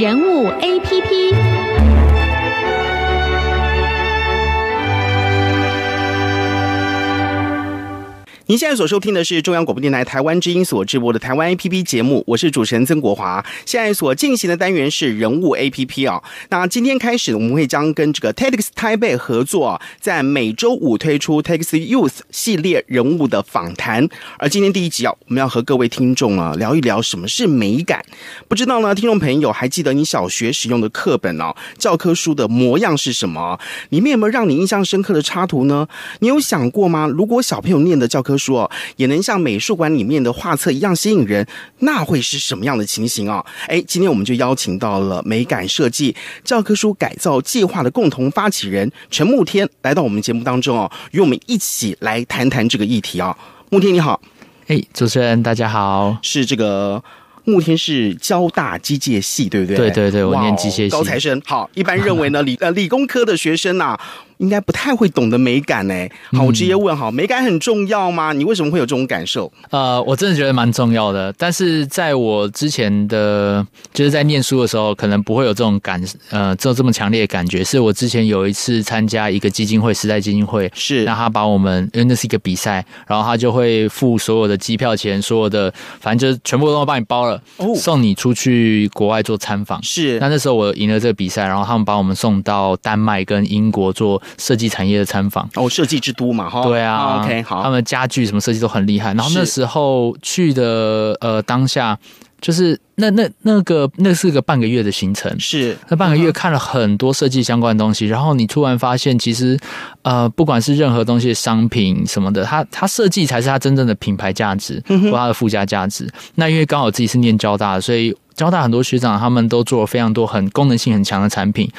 人物 APP。您现在所收听的是中央广播电台台湾之音所直播的台湾 A P P 节目，我是主持人曾国华。现在所进行的单元是人物 A P P 啊。那今天开始，我们会将跟这个 TEDx 台北合作，在每周五推出 TEDx Youth 系列人物的访谈。而今天第一集啊，我们要和各位听众啊聊一聊什么是美感。不知道呢，听众朋友还记得你小学使用的课本哦，教科书的模样是什么？里面有没有让你印象深刻的插图呢？你有想过吗？如果小朋友念的教科书哦，也能像美术馆里面的画册一样吸引人，那会是什么样的情形啊？哎，今天我们就邀请到了美感设计教科书改造计划的共同发起人陈慕天来到我们节目当中哦，与我们一起来谈谈这个议题啊。慕天你好，哎，主持人大家好，是这个慕天是交大机械系对不对？对对对，我念机械系，高材生。好，一般认为呢，理呃理工科的学生呐、应该不太会懂得美感呢。好，我直接问哈，美感很重要吗？你为什么会有这种感受？呃，我真的觉得蛮重要的。但是在我之前的，就是在念书的时候，可能不会有这种感，呃，这这么强烈的感觉。是我之前有一次参加一个基金会，时代基金会，是那他把我们，因为那是一个比赛，然后他就会付所有的机票钱，所有的，反正就是全部都帮你包了，哦送你出去国外做参访。是那那时候我赢了这个比赛，然后他们把我们送到丹麦跟英国做设计产业的参访。哦，设计之都嘛，哈。对啊、o k 好。他们家具什么设计都很厉害。然后那时候去的呃当下，就是那那那个那是个半个月的行程。是那半个月看了很多设计相关的东西，然后你突然发现，其实，呃，不管是任何东西的商品什么的，它它设计才是它真正的品牌价值或它的附加价值。那因为刚好自己是念交大的，所以交大很多学长他们都做了非常多很功能性很强的产品，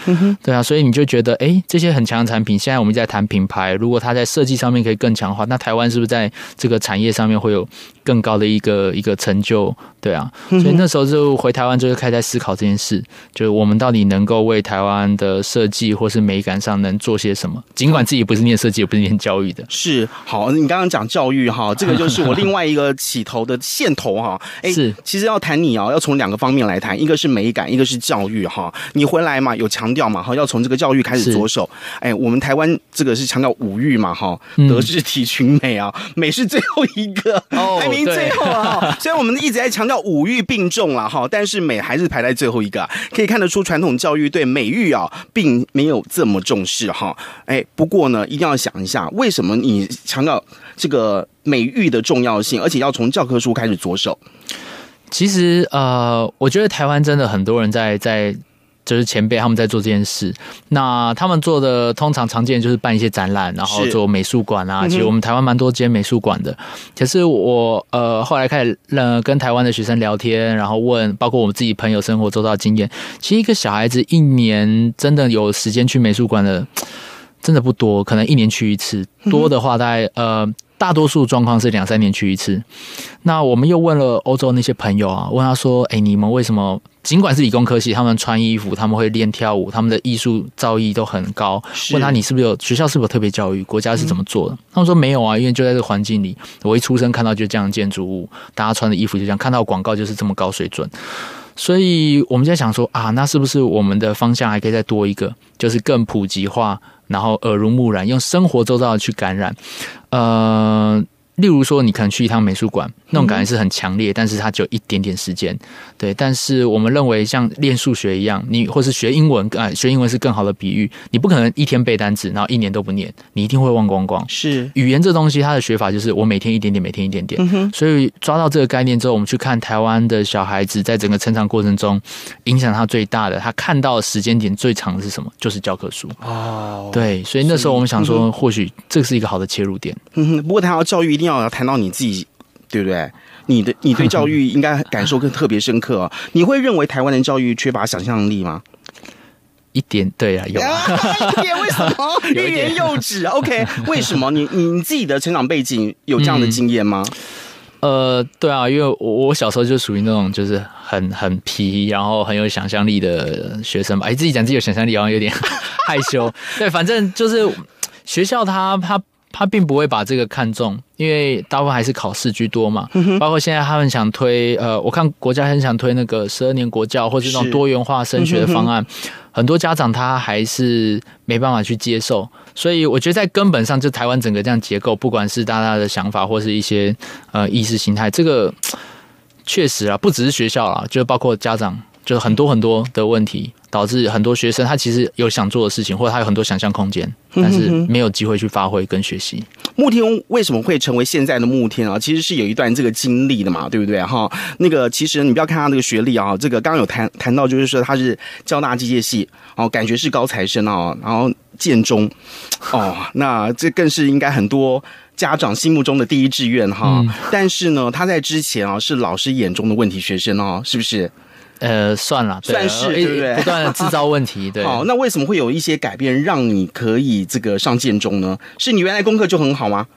对啊，所以你就觉得，哎，这些很强的产品，现在我们在谈品牌，如果它在设计上面可以更强化，那台湾是不是在这个产业上面会有更高的一个一个成就？对啊，所以那时候就回台湾就是开始在思考这件事，就是我们到底能够为台湾的设计或是美感上能做些什么？尽管自己不是念设计，也不是念教育的，是好，你刚刚讲教育哈，这个就是我另外一个起头的线头哈。哎，是其实要谈你哦，要从两个方面来谈，一个是美感，一个是教育哈。你回来嘛，有强调嘛哈，要从这个教育开始着手。哎，我们台湾这个是强调五育嘛哈，嗯德智体群美啊，美是最后一个，哦排名最后啊哈。虽然我们一直在强调五育并重了哈，但是美还是排在最后一个啊。可以看得出传统教育对美育啊，并没有这么重视哈。哎，不过呢，一定要想一下，为什么你强调这个美育的重要性，而且要从教科书开始着手？其实呃，我觉得台湾真的很多人在在。就是前辈他们在做这件事，那他们做的通常常见就是办一些展览，然后做美术馆啊。其实我们台湾蛮多间美术馆的，可是我呃后来开始呃跟台湾的学生聊天，然后问，包括我们自己朋友生活周遭的经验，其实一个小孩子一年真的有时间去美术馆的，真的不多，可能一年去一次，多的话大概呃。大多数状况是两三年去一次。那我们又问了欧洲那些朋友啊，问他说：“哎、你们为什么？尽管是理工科系，他们穿衣服，他们会练跳舞，他们的艺术造诣都很高。问他你是不是有学校是不是有特别教育？国家是怎么做的？他们说没有啊，因为就在这个环境里，我一出生看到就这样的建筑物，大家穿的衣服就这样，看到广告就是这么高水准。所以我们在想说啊，那是不是我们的方向还可以再多一个，就是更普及化，然后耳濡目染，用生活周遭的去感染。呃，例如说，你可能去一趟美术馆，那种感觉是很强烈，但是它只有一点点时间。对，但是我们认为像练数学一样，你或是学英文，啊、学英文是更好的比喻。你不可能一天背单词，然后一年都不念，你一定会忘光光。是语言这东西，它的学法就是我每天一点点，每天一点点。嗯所以抓到这个概念之后，我们去看台湾的小孩子在整个成长过程中，影响他最大的，他看到的时间点最长的是什么？就是教科书。哦，对，所以那时候我们想说，或许这是一个好的切入点。嗯哼，不过谈到教育，一定要谈到你自己，对不对？你的你对教育应该感受更特别深刻哦。你会认为台湾的教育缺乏想象力吗？一点对啊，有啊 一点为什么？欲言又止。OK，为什么？你你你自己的成长背景有这样的经验吗？呃，对啊，因为我我小时候就属于那种就是很很皮，然后很有想象力的学生吧。哎，自己讲自己有想象力好像有点害羞。对，反正就是学校它它他并不会把这个看重，因为大部分还是考试居多嘛。包括现在他们想推，呃，我看国家很想推那个十二年国教，或是那种多元化升学的方案，很多家长他还是没办法去接受。所以我觉得在根本上，就台湾整个这样结构，不管是大家的想法，或是一些呃意识形态，这个确实啊，不只是学校啦，就包括家长，就是很多很多的问题，导致很多学生他其实有想做的事情，或者他有很多想象空间，但是没有机会去发挥跟学习。慕天为什么会成为现在的慕天啊？其实是有一段这个经历的嘛，对不对哈？那个其实你不要看他那个学历啊，这个刚刚有谈谈到，就是说他是交大机械系哦，感觉是高材生哦，然后建中哦，那这更是应该很多。家长心目中的第一志愿哈，但是呢，他在之前啊是老师眼中的问题学生哦，是不是？呃，算了，算是呃对不对不断的制造问题，对。好，那为什么会有一些改变，让你可以这个上建中呢？是你原来功课就很好吗？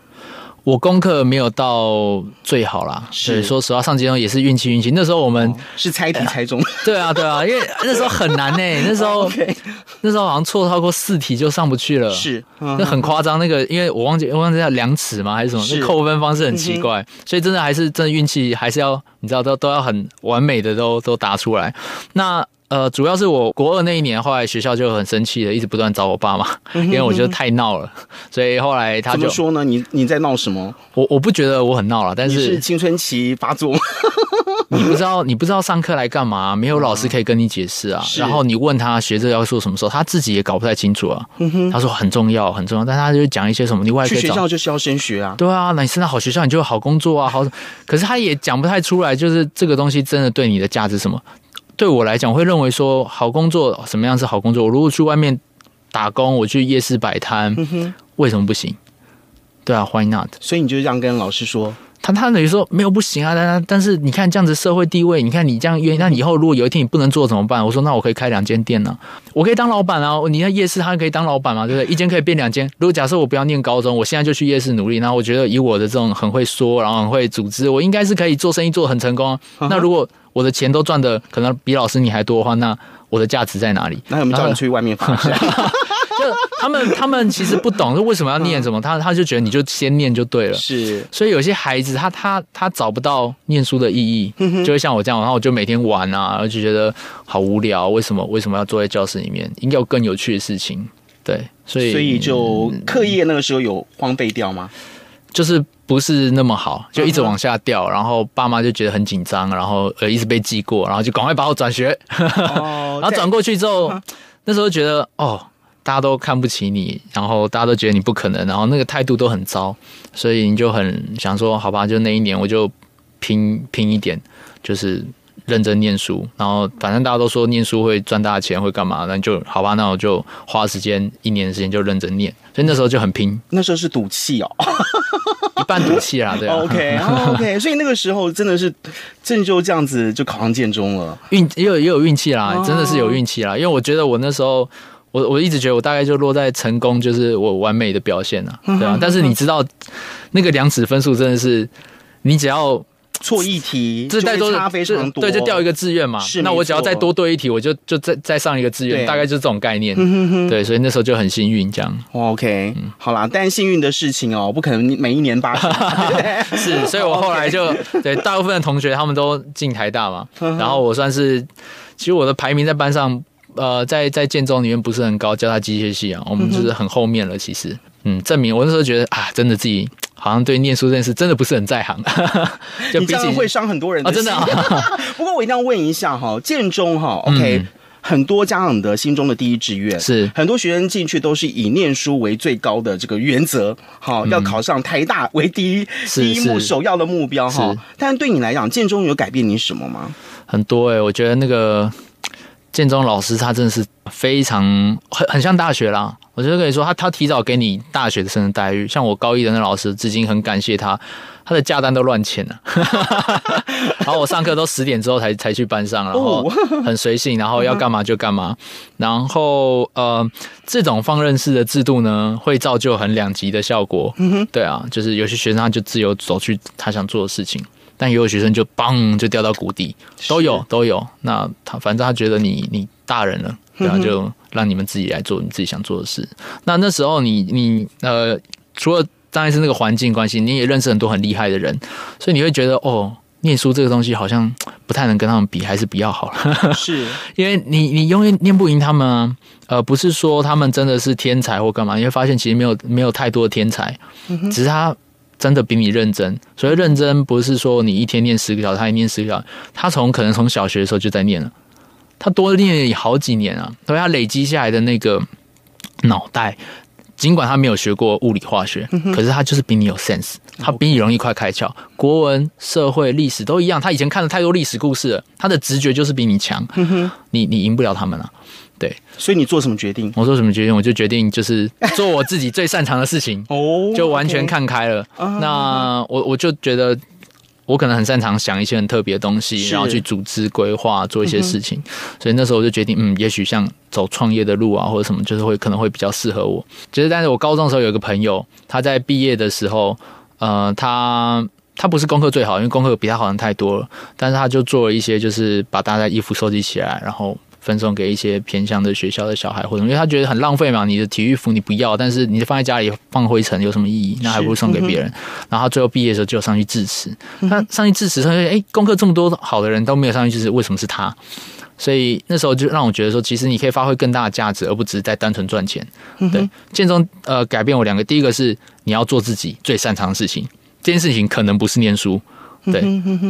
我功课没有到最好啦，是对，说实话，上阶中也是运气运气。那时候我们、是猜题猜中，对啊对啊，因为那时候很难呢、那时候那时候好像错超过四题就上不去了，是，嗯那很夸张。那个因为我忘记我忘记叫量尺吗还是什么，那扣分方式很奇怪，所以真的还是真的运气还是要你知道都都要很完美的都都答出来。那呃，主要是我国二那一年，后来学校就很生气的，一直不断找我爸妈，因为我觉得太闹了，所以后来他就怎么说呢？你你在闹什么？我我不觉得我很闹了，但你是是青春期发作？你不知道你不知道上课来干嘛，没有老师可以跟你解释啊。是然后你问他学这要做什么时候，他自己也搞不太清楚啊。嗯他说很重要很重要，但他就讲一些什么，你外去学校就是要先学啊。对啊，那你升到好学校，你就有好工作啊，好。可是他也讲不太出来，就是这个东西真的对你的价值什么？对我来讲，我会认为说好工作什么样是好工作？我如果去外面打工，我去夜市摆摊，嗯为什么不行？对啊，Why not？所以你就这样跟老师说，他他等于说没有不行啊，但但是你看这样子社会地位，你看你这样愿意，那以后如果有一天你不能做怎么办？我说那我可以开两间店呢、我可以当老板啊。你在夜市，他可以当老板嘛，对不对？一间可以变两间。如果假设我不要念高中，我现在就去夜市努力，那我觉得以我的这种很会说，然后很会组织，我应该是可以做生意做得很成功啊。那如果我的钱都赚的可能比老师你还多的话，那我的价值在哪里？那我们叫你去外面发展？就他们他们其实不懂，说为什么要念什么，他他就觉得你就先念就对了。是所以有些孩子他他他找不到念书的意义，就会像我这样，然后我就每天玩啊，然后就觉得好无聊。为什么为什么要坐在教室里面？应该有更有趣的事情。对，所以所以就课业那个时候有荒废掉吗？就是不是那么好，就一直往下掉，然后爸妈就觉得很紧张，然后呃一直被记过，然后就赶快把我转学，哦 然后转过去之后，那时候觉得哦。大家都看不起你，然后大家都觉得你不可能，然后那个态度都很糟，所以你就很想说，好吧，就那一年我就拼拼一点，就是认真念书，然后反正大家都说念书会赚大钱，会干嘛，那就好吧，那我就花时间一年的时间就认真念，所以那时候就很拼，那时候是赌气哦。一半赌气啦，对啊。OK OK，所以那个时候真的是真的就这样子就考上建中了。运也有也有运气啦，哦真的是有运气啦。因为我觉得我那时候，我我一直觉得我大概就落在成功，就是我完美的表现啊，嗯对啊。但是你知道，那个量尺分数真的是，你只要错一题，这再多差非常多，对，就掉一个志愿嘛。是。那我只要再多对一题，我就就再再上一个志对。愿，大概就是这种概念。嗯对，所以那时候就很幸运，这样。OK，好啦，但幸运的事情哦，不可能每一年八十，对不对是，所以我后来就 对大部分的同学他们都进台大嘛，然后我算是，其实我的排名在班上，呃，在在建中里面不是很高，叫他机械系啊，我们就是很后面了。其实，嗯，证明我那时候觉得啊，真的自己好像对念书这件事真的不是很在行，就你这样会伤很多人的 不过我一定要问一下哈，建中哈，OK，、嗯很多家长的心中的第一志愿是。很多学生进去都是以念书为最高的这个原则，好、要考上台大为第一第一目首要的目标哈。但是对你来讲，建中有改变你什么吗？很多哎、我觉得那个建中老师他真的是非常很很像大学啦。我就跟你说，他他提早给你大学生的待遇，像我高一的那老师，至今很感谢他，他的假单都乱签了。然后我上课都十点之后才才去班上，然后很随性，然后要干嘛就干嘛。然后呃，这种放任式的制度呢，会造就很两极的效果。对啊，就是有些学生他就自由走去他想做的事情。但也有学生就嘣就掉到谷底，都有都有。那他反正他觉得你你大人了，对啊，就让你们自己来做你自己想做的事。那那时候你你呃，除了当然是那个环境关系，你也认识很多很厉害的人，所以你会觉得哦，念书这个东西好像不太能跟他们比，还是比较好了。是因为你你永远念不赢他们啊，呃，不是说他们真的是天才或干嘛，你会发现其实没有没有太多的天才，只是他真的比你认真。所以认真不是说你一天念十个小时，他一念十个小时，他从可能从小学的时候就在念了，他多练了好几年啊，所以他累积下来的那个脑袋。尽管他没有学过物理化学，可是他就是比你有 sense，他比你容易快开窍。国文、社会、历史都一样，他以前看了太多历史故事了，他的直觉就是比你强。你你赢不了他们了。对，所以你做什么决定？我做什么决定？我就决定就是 做我自己最擅长的事情。哦，就完全看开了。那我我就觉得。我可能很擅长想一些很特别的东西，然后去组织规划做一些事情，所以那时候我就决定，嗯，也许像走创业的路啊，或者什么，就是会可能会比较适合我。其实，但是我高中的时候有一个朋友，他在毕业的时候，呃，他他不是功课最好，因为功课比他好像太多了，但是他就做了一些，就是把大家衣服收集起来，然后。分送给一些偏向的学校的小孩，或者因为他觉得很浪费嘛，你的体育服你不要，但是你放在家里放灰尘有什么意义？那还不如送给别人。然后他最后毕业的时候就上去致辞，他上去致辞，他说：“哎，功课这么多好的人都没有上去致辞，为什么是他？”所以那时候就让我觉得说，其实你可以发挥更大的价值，而不只是在单纯赚钱。对，建中呃改变我两个，第一个是你要做自己最擅长的事情，这件事情可能不是念书。对，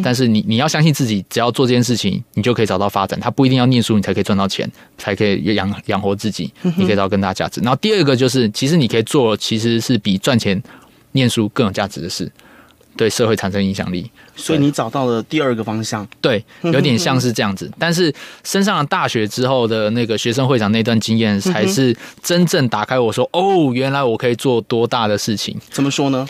但是你你要相信自己，只要做这件事情，你就可以找到发展。他不一定要念书，你才可以赚到钱，才可以养养活自己。你可以找到更大价值。然后第二个就是，其实你可以做，其实是比赚钱、念书更有价值的事，对社会产生影响力。所以你找到了第二个方向，对，有点像是这样子。但是升上了大学之后的那个学生会长那段经验，才是真正打开我说，哦，原来我可以做多大的事情。怎么说呢？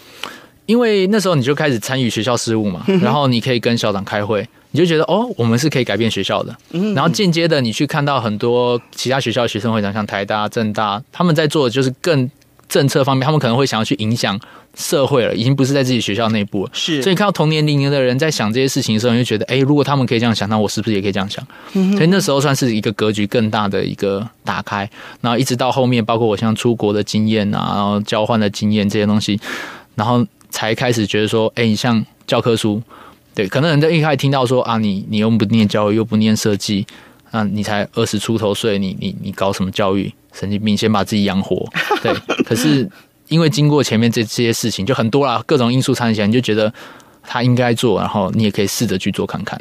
因为那时候你就开始参与学校事务嘛，然后你可以跟校长开会，你就觉得哦，我们是可以改变学校的。然后间接的，你去看到很多其他学校的学生会长，像台大、政大，他们在做的就是更政策方面，他们可能会想要去影响社会了，已经不是在自己学校内部了。是，所以看到同年龄的人在想这些事情的时候，你就觉得，哎，如果他们可以这样想，那我是不是也可以这样想？所以那时候算是一个格局更大的一个打开。然后一直到后面，包括我像出国的经验啊，然后交换的经验这些东西，然后。才开始觉得说，哎，你像教科书，对，可能人家一开始听到说啊，你你又不念教育，又不念设计，啊，你才二十出头岁，你你你搞什么教育？神经病，先把自己养活。对，可是因为经过前面这这些事情，就很多啦，各种因素掺起来，你就觉得他应该做，然后你也可以试着去做看看。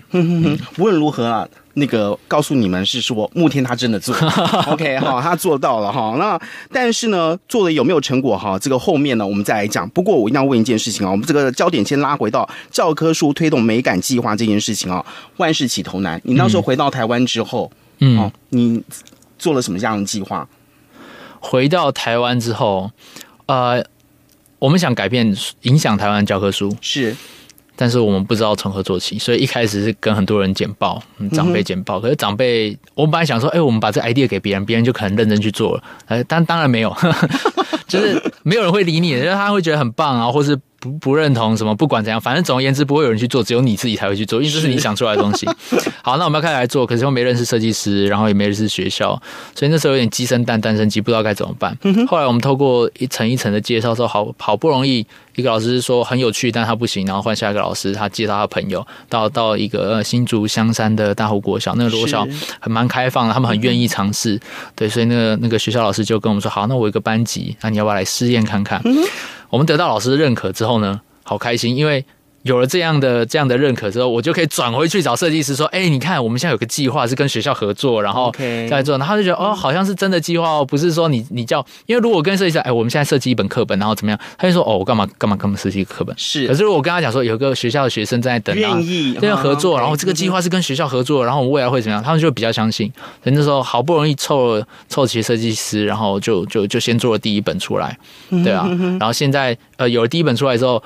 无论如何啊。那个告诉你们是说，慕天他真的做，OK 哈，他做到了哈。那但是呢，做的有没有成果哈？这个后面呢，我们再来讲。不过我一定要问一件事情啊，我们这个焦点先拉回到教科书推动美感计划这件事情啊。万事起头难，你那时候回到台湾之后，嗯，你做了什么样的计划？回到台湾之后，呃，我们想改变影响台湾教科书是。但是我们不知道从何做起，所以一开始是跟很多人简报，长辈简报。可是长辈，我本来想说，哎，我们把这 idea 给别人，别人就可能认真去做了。哎，但当然没有，就是没有人会理你，因为他会觉得很棒啊，或是。不不认同什么，不管怎样，反正总而言之，不会有人去做，只有你自己才会去做，因为这是你想出来的东西。好，那我们要开始来做，可是又没认识设计师，然后也没认识学校，所以那时候有点鸡生蛋，蛋生鸡，不知道该怎么办。后来我们透过一层一层的介绍，说好好不容易一个老师说很有趣，但他不行，然后换下一个老师，他介绍他朋友到到一个新竹香山的大湖国小，那个国小很蛮开放的，他们很愿意尝试。对，所以那个那个学校老师就跟我们说，好，那我一个班级，那你要不要来试验看看？我们得到老师的认可之后呢，好开心，因为。有了这样的这样的认可之后，我就可以转回去找设计师说：“哎，你看，我们现在有个计划是跟学校合作，然后在做。”然后他就觉得：“哦，好像是真的计划哦，不是说你你叫……因为如果跟设计师，哎，我们现在设计一本课本，然后怎么样？他就说：哦，我干嘛干嘛干嘛设计一个课本？是。可是我跟他讲说，有个学校的学生在等，愿意这样合作，然后这个计划是跟学校合作，然后我们未来会怎么样？他们就比较相信。所以那时候好不容易凑了凑齐设计师，然后就就就先做了第一本出来，对啊。然后现在呃有了第一本出来之后。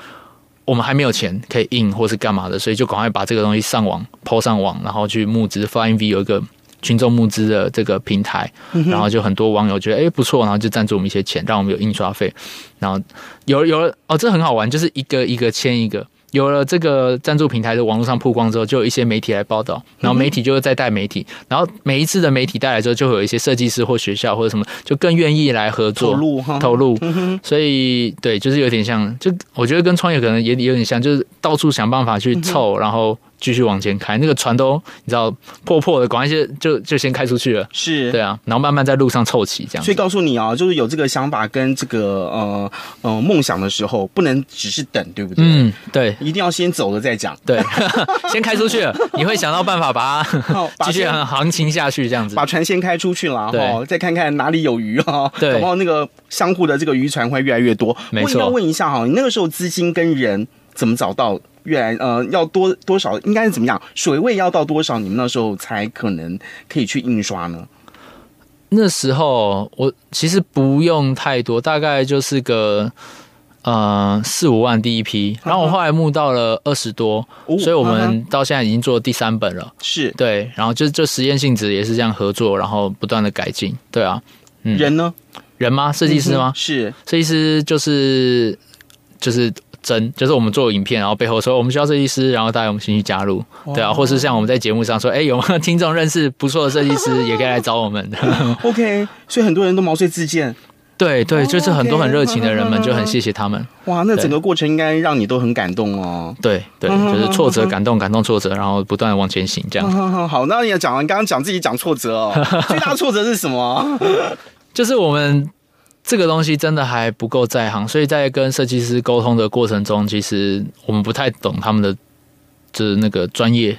我们还没有钱可以印或是干嘛的，所以就赶快把这个东西上网抛上网，然后去募资。V 有一个群众募资的这个平台，然后就很多网友觉得哎不错，然后就赞助我们一些钱，让我们有印刷费。然后有有哦，这很好玩，就是一个一个签一个，有了这个赞助平台的网络上曝光之后，就有一些媒体来报道，然后媒体就会再带媒体，然后每一次的媒体带来之后，就会有一些设计师或学校或者什么，就更愿意来合作投入哈，投入。所以对，就是有点像，就我觉得跟创业可能也有点像，就是到处想办法去凑，然后。继续往前开，那个船都你知道破破的，赶快先就就先开出去了。是，对啊，然后慢慢在路上凑齐这样。所以告诉你啊，就是有这个想法跟这个呃呃梦想的时候，不能只是等，对不对？嗯，对，一定要先走了再讲。对，先开出去了，你会想到办法把它 继续行情下去，这样子。把船先开出去了，哈，再看看哪里有鱼哈。对，然后那个相互的这个渔船会越来越多。没错。要问一下哈，你那个时候资金跟人怎么找到？越来呃要多多少应该是怎么样？水位要到多少？你们那时候才可能可以去印刷呢？那时候我其实不用太多，大概就是个呃四五万第一批，然后我后来募到了二十多，所以我们到现在已经做第三本了。是对，然后就就实验性质也是这样合作，然后不断的改进。对啊，嗯，人呢？人吗？设计师吗？是设计师，就是就是。真就是我们做影片，然后背后说我们需要设计师，然后大家有兴趣加入，对啊，或是像我们在节目上说，哎，有没有听众认识不错的设计师，也可以来找我们。OK，所以很多人都毛遂自荐。对 对，就是很多很热情的人们，就很谢谢他们。哇，那整个过程应该让你都很感动哦。对对，就是挫折、感动、感动、挫折，然后不断往前行，这样。好，那你也讲，你刚刚讲自己讲挫折哦，最大挫折是什么？就是我们。这个东西真的还不够在行，所以在跟设计师沟通的过程中，其实我们不太懂他们的就是那个专业，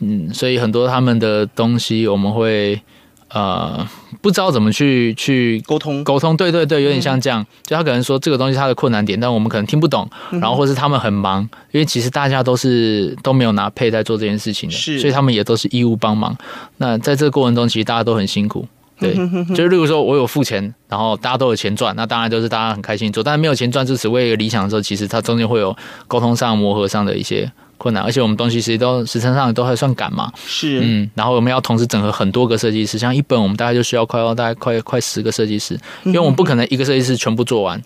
嗯，所以很多他们的东西我们会呃不知道怎么去去沟通。沟通，对对对，有点像这样，就他可能说这个东西它的困难点，但我们可能听不懂，然后或是他们很忙，因为其实大家都是都没有拿配在做这件事情的，所以他们也都是义务帮忙。那在这个过程中，其实大家都很辛苦。对，就是例如说，我有付钱，然后大家都有钱赚，那当然就是大家很开心做。但是没有钱赚，就只为一个理想的时候，其实它中间会有沟通上、磨合上的一些困难。而且我们东西其实都时程上都还算赶嘛，是，嗯。然后我们要同时整合很多个设计师，像一本我们大概就需要快要大概快快十个设计师，因为我们不可能一个设计师全部做完，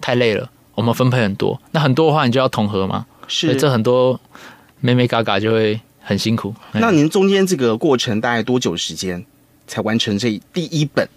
太累了。我们分配很多，那很多的话你就要统合嘛，是。这很多美美嘎嘎就会很辛苦。那您中间这个过程大概多久时间才完成这第一本？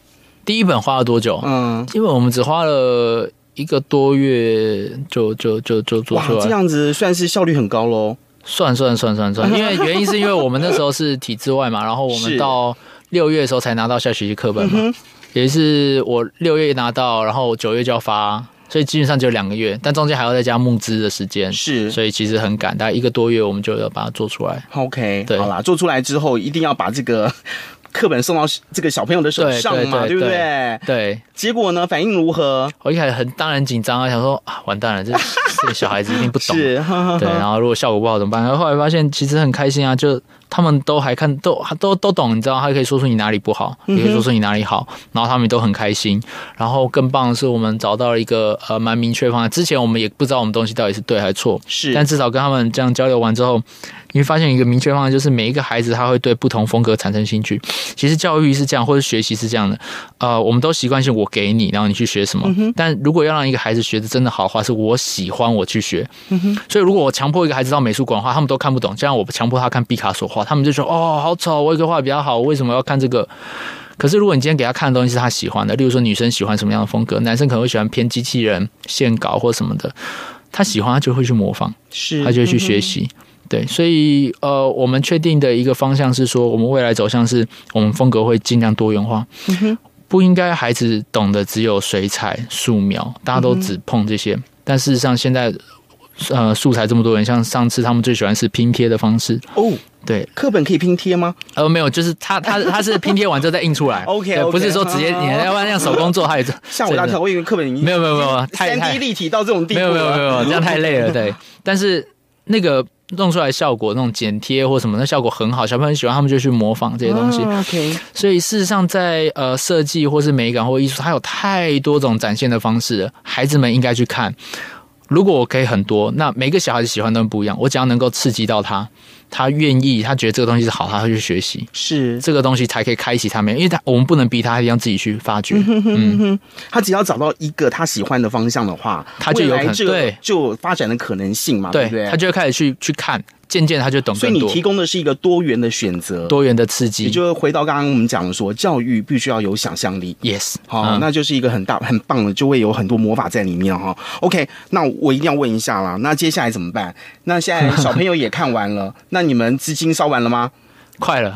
第一本花了多久？嗯，因为我们只花了一个多月就就就就做出来，这样子算是效率很高喽。算算算算算，因为原因是因为我们那时候是体制外嘛，然后我们到六月的时候才拿到下学期课本嘛，也是我六月拿到，然后九月就要发，所以基本上只有两个月，但中间还要再加募资的时间，是，所以其实很赶，大概一个多月我们就要把它做出来。OK，对，好啦，做出来之后一定要把这个。课本送到这个小朋友的手上嘛，对不对？对。结果呢？反应如何？我一开始很当然紧张啊，想说啊，完蛋了，这 这小孩子一定不懂。是。对。然后如果效果不好怎么办？然后后来发现其实很开心啊，就他们都还看都都都懂，你知道，他可以说出你哪里不好，也可以说出你哪里好，然后他们都很开心。然后更棒的是，我们找到了一个呃蛮明确方案。之前我们也不知道我们东西到底是对还是错，是。但至少跟他们这样交流完之后。你会发现一个明确方案，就是每一个孩子他会对不同风格产生兴趣。其实教育是这样，或者学习是这样的。呃，我们都习惯性我给你，然后你去学什么。但如果要让一个孩子学的真的好的话，是我喜欢我去学。所以如果我强迫一个孩子到美术馆画，他们都看不懂。这样我强迫他看毕卡索画，他们就说：“哦，好丑，我一个画比较好，为什么要看这个？”可是如果你今天给他看的东西是他喜欢的，例如说女生喜欢什么样的风格，男生可能会喜欢偏机器人、线稿或什么的，他喜欢他就会去模仿，是，他就会去学习。对，所以呃，我们确定的一个方向是说，我们未来走向是我们风格会尽量多元化，不应该孩子懂得只有水彩、素描，大家都只碰这些。但事实上，现在呃，素材这么多人，像上次他们最喜欢是拼贴的方式哦。对，课本可以拼贴吗？呃，没有，就是他他他是拼贴完之后再印出来。OK，不是说直接你要不然让手工做，还 有吓我大跳，我以为课本没有没有没有太三 D 立体到这种地步，没有没有没有这样太累了。对，但是那个。弄出来效果，那种剪贴或什么，那效果很好，小朋友很喜欢，他们就去模仿这些东西。OK，所以事实上，在呃设计或是美感或艺术，它有太多种展现的方式，孩子们应该去看。如果我可以很多，那每个小孩子喜欢都不一样。我只要能够刺激到他，他愿意，他觉得这个东西是好，他会去学习，是这个东西才可以开启他们。因为他我们不能逼他，他一定要自己去发掘。嗯，他只要找到一个他喜欢的方向的话，他就有可能就有发展的可能性嘛，对不对？他就会开始去去看，渐渐他就懂所以你提供的是一个多元的选择，多元的刺激。也就回到刚刚我们讲的说，教育必须要有想象力。yes，好、嗯那就是一个很大很棒的，就会有很多魔法在里面哈。OK，那我一定要问一下啦，那接下来怎么办？那现在小朋友也看完了，那你们资金烧完了吗？快了，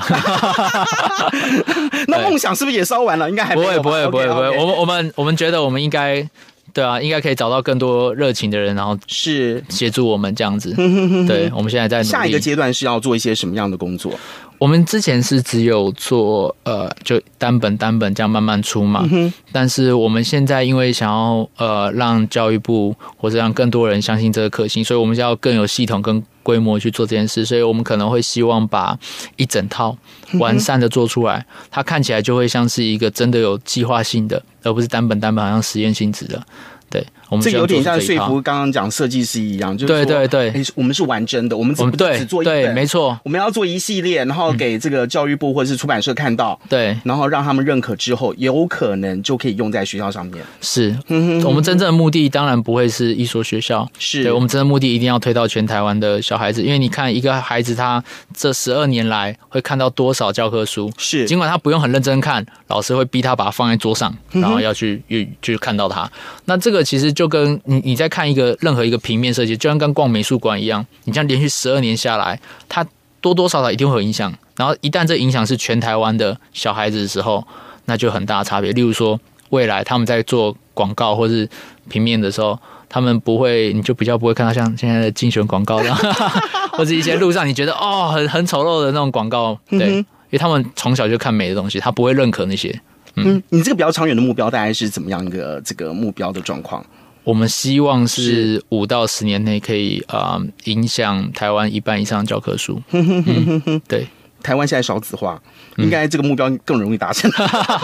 那梦想是不是也烧完了？应该还不会不会不会不会，我们我们我们觉得我们应该对啊，应该可以找到更多热情的人，然后是协助我们这样子。对，我们现在在下一个阶段是要做一些什么样的工作？我们之前是只有做呃，就单本单本这样慢慢出嘛。但是我们现在因为想要呃让教育部或者让更多人相信这个可行，所以我们要更有系统跟规模去做这件事。所以我们可能会希望把一整套完善的做出来，它看起来就会像是一个真的有计划性的，而不是单本单本好像实验性质的。对，我们这个有点像说服刚刚讲设计师一样，就是对说对我们是玩真的，我们只只做一对，本，没错，我们要做一系列，然后给这个教育部或者是出版社看到，对，然后让他们认可之后，有可能就可以用在学校上面。是。我们真正的目的当然不会是一所学校，是。对我们真的目的一定要推到全台湾的小孩子，因为你看一个孩子他这十二年来会看到多少教科书，是。尽管他不用很认真看，老师会逼他把它放在桌上，嗯然后要去去去看到它。那这个其实就跟你你在看一个任何一个平面设计，就像跟逛美术馆一样，你这样连续十二年下来，它多多少少一定会有影响。然后一旦这影响是全台湾的小孩子的时候，那就很大的差别。例如说，未来他们在做广告或是平面的时候。他们不会，你就比较不会看到像现在的竞选广告的，或者一些路上你觉得哦很很丑陋的那种广告，对，因为他们从小就看美的东西，他不会认可那些。嗯，你这个比较长远的目标大概是怎么样一个这个目标的状况？我们希望是五到十年内可以啊、呃影响台湾一半以上的教科书。嗯、对，台湾现在少子化，嗯应该这个目标更容易达成。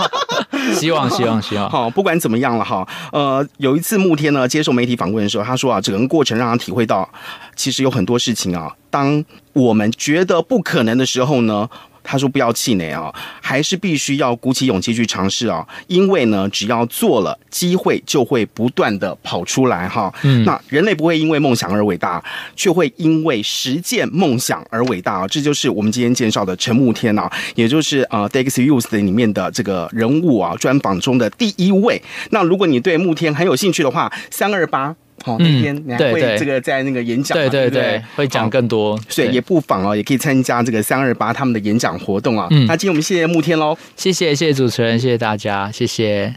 希望 希望希望。好，不管怎么样了哈，呃，有一次慕天呢接受媒体访问的时候，他说啊，整个过程让他体会到，其实有很多事情啊，当我们觉得不可能的时候呢。他说：“不要气馁啊，还是必须要鼓起勇气去尝试啊，因为呢，只要做了，机会就会不断的跑出来哈。嗯那人类不会因为梦想而伟大，却会因为实践梦想而伟大啊！这就是我们今天介绍的陈慕天啊，也就是呃《Dex Youth》里面的这个人物啊，专访中的第一位。那如果你对慕天很有兴趣的话，三二八。好，那天你还会这个在那个演讲嘛，对对对会讲更多。对所以也不妨哦，也可以参加这个三二八他们的演讲活动啊。嗯那今天我们谢谢慕天喽。谢谢谢谢主持人，谢谢大家，谢谢。